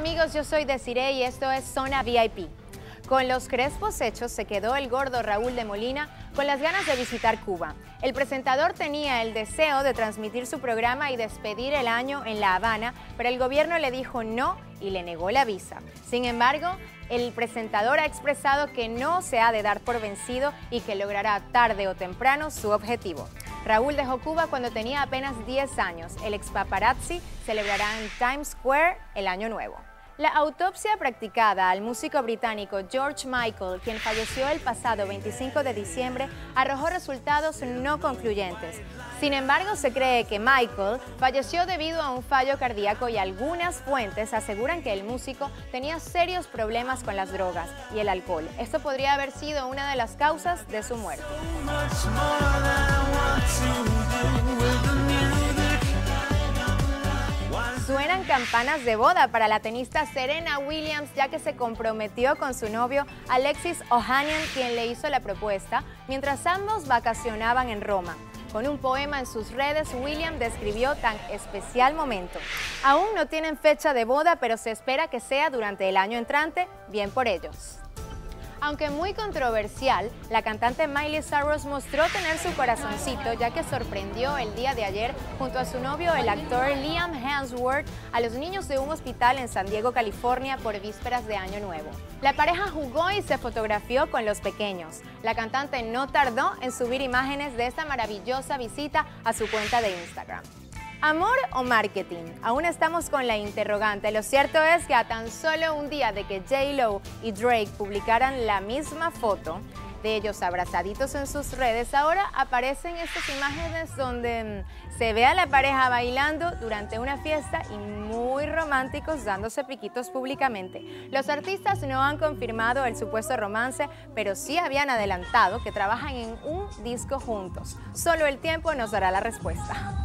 amigos, yo soy Desiree y esto es Zona VIP. Con los crespos hechos se quedó el gordo Raúl de Molina con las ganas de visitar Cuba. El presentador tenía el deseo de transmitir su programa y despedir el año en La Habana, pero el gobierno le dijo no y le negó la visa. Sin embargo, el presentador ha expresado que no se ha de dar por vencido y que logrará tarde o temprano su objetivo. Raúl dejó Cuba cuando tenía apenas 10 años. El ex paparazzi celebrará en Times Square el año nuevo. La autopsia practicada al músico británico George Michael, quien falleció el pasado 25 de diciembre, arrojó resultados no concluyentes. Sin embargo, se cree que Michael falleció debido a un fallo cardíaco y algunas fuentes aseguran que el músico tenía serios problemas con las drogas y el alcohol. Esto podría haber sido una de las causas de su muerte. Suenan campanas de boda para la tenista Serena Williams ya que se comprometió con su novio Alexis Ohanian quien le hizo la propuesta mientras ambos vacacionaban en Roma. Con un poema en sus redes, William describió tan especial momento. Aún no tienen fecha de boda, pero se espera que sea durante el año entrante, bien por ellos. Aunque muy controversial, la cantante Miley Cyrus mostró tener su corazoncito ya que sorprendió el día de ayer junto a su novio, el actor Liam Hemsworth, a los niños de un hospital en San Diego, California por vísperas de Año Nuevo. La pareja jugó y se fotografió con los pequeños. La cantante no tardó en subir imágenes de esta maravillosa visita a su cuenta de Instagram. ¿Amor o marketing? Aún estamos con la interrogante. Lo cierto es que a tan solo un día de que J-Lo y Drake publicaran la misma foto de ellos abrazaditos en sus redes, ahora aparecen estas imágenes donde mm, se ve a la pareja bailando durante una fiesta y muy románticos dándose piquitos públicamente. Los artistas no han confirmado el supuesto romance, pero sí habían adelantado que trabajan en un disco juntos. Solo el tiempo nos dará la respuesta.